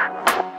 you